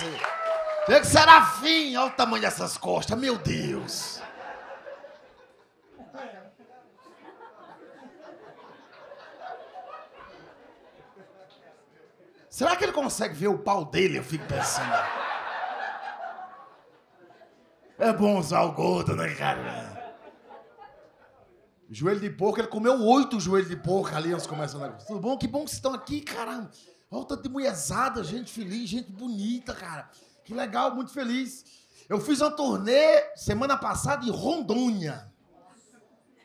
você. Chega Serafim, olha o tamanho dessas costas, meu Deus. Será que ele consegue ver o pau dele? Eu fico pensando. É bom usar o gordo, né, cara? Joelho de porco, ele comeu oito joelhos de porco ali antes de começar o negócio. Tudo bom? Que bom que vocês estão aqui, caramba. Olha o tanto de mulherzada, gente feliz, gente bonita, cara. Que legal, muito feliz. Eu fiz uma turnê semana passada em Rondônia.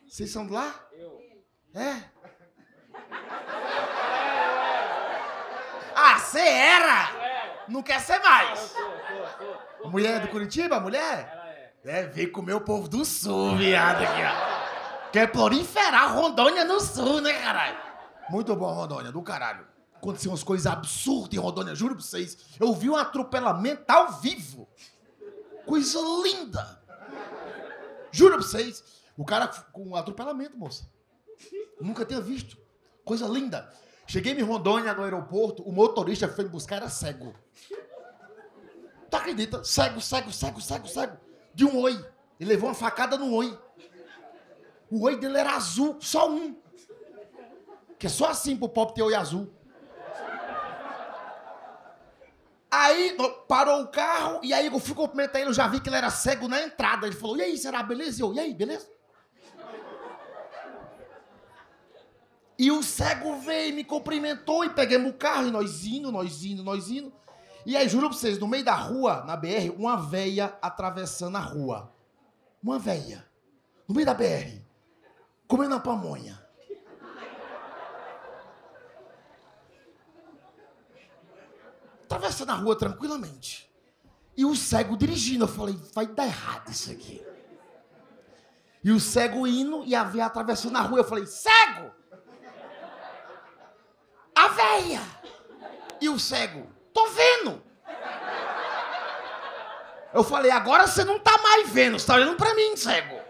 Vocês são de lá? Eu. É? Ah, você era? Não quer ser mais? Mulher do Curitiba, mulher? É, veio comer o povo do sul, viado, aqui, ó. Quer proliferar Rondônia no sul, né, caralho? Muito bom, Rondônia, do caralho. Aconteceu umas coisas absurdas em Rondônia, juro pra vocês. Eu vi um atropelamento ao vivo. Coisa linda. Juro pra vocês. O cara com um atropelamento, moça. Nunca tinha visto. Coisa linda. Cheguei em Rondônia, no aeroporto, o motorista que foi me buscar era cego. Tu acredita? Cego, cego, cego, cego, cego. De um oi. Ele levou uma facada no oi. O oi dele era azul, só um. Que é só assim pro pop ter oi azul. Aí parou o carro e aí eu fui cumprimentar ele, eu já vi que ele era cego na entrada. Ele falou: E aí, será beleza? E eu, e aí, beleza? E o cego veio, me cumprimentou e pegamos o carro, e nós indo, nós indo, nós indo. E aí, juro pra vocês, no meio da rua, na BR, uma veia atravessando a rua. Uma veia. No meio da BR. Comendo a pamonha. Atravessando a rua tranquilamente. E o cego dirigindo. Eu falei, vai dar errado isso aqui. E o cego indo e a veia atravessando a rua. Eu falei, cego! A véia! E o cego? Tô vendo! Eu falei, agora você não tá mais vendo, você tá olhando pra mim, cego.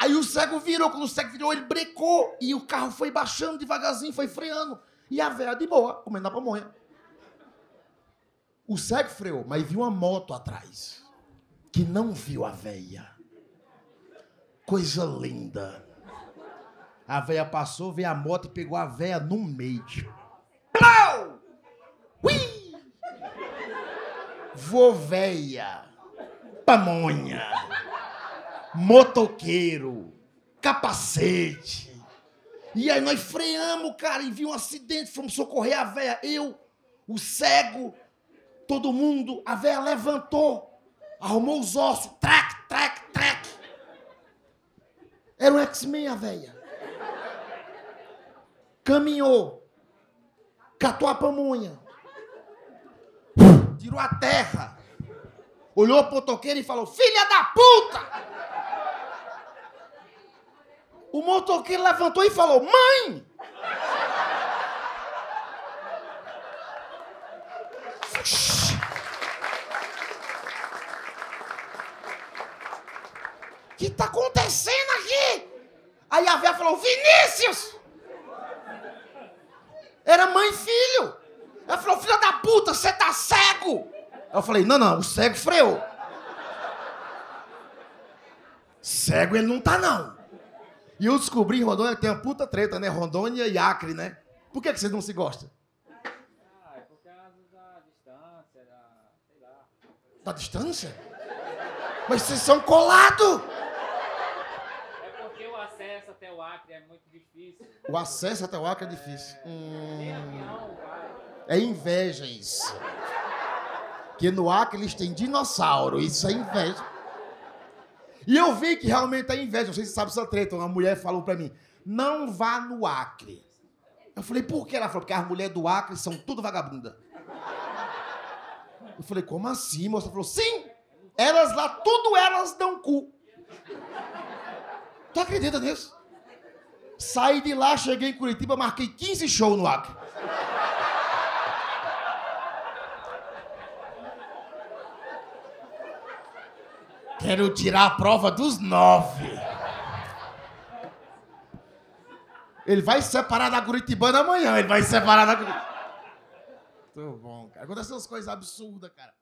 Aí o cego virou, quando o cego virou, ele brecou e o carro foi baixando devagarzinho, foi freando. E a véia de boa, comendo a pamonha. O cego freou, mas viu uma moto atrás, que não viu a véia. Coisa linda. A véia passou, veio a moto e pegou a véia no meio. Plau! Ui! Vovéia. Pamonha. Motoqueiro. Capacete. E aí nós freamos, cara, e viu um acidente, fomos socorrer a véia. Eu, o cego, todo mundo. A véia levantou, arrumou os ossos. Trac, trac, trac. Era um X-Men a véia caminhou, catou a pamonha, tirou a terra, olhou pro motoqueiro e falou: Filha da puta! O motoqueiro levantou e falou: Mãe! O que está acontecendo aqui? Aí a véia falou: Vinícius! Era mãe e filho. Ela falou, filha da puta, você tá cego. Eu falei, não, não, o cego freou. Cego ele não tá, não. E eu descobri em Rondônia que tem uma puta treta, né? Rondônia e Acre, né? Por que, que vocês não se gostam? Ah, é por causa da distância, da. sei lá. Da distância? Mas vocês são colados! É porque o acesso até o Acre é muito difícil. O acesso até o Acre é difícil. Hum, é inveja isso. Que no Acre eles têm dinossauro, isso é inveja. E eu vi que realmente é inveja. Não sei se você sabe essa treta. Uma mulher falou pra mim: não vá no Acre. Eu falei, por que? Ela falou, porque as mulheres do Acre são tudo vagabunda. Eu falei, como assim, moça? Ela falou, sim! Elas lá, tudo elas dão cu. Tu acredita nisso? Saí de lá, cheguei em Curitiba, marquei 15 shows no Acre. Quero tirar a prova dos nove. Ele vai se separar da Curitibana amanhã. Ele vai se separar da Curitibana. Muito bom, cara. Acontecem umas coisas absurdas, cara.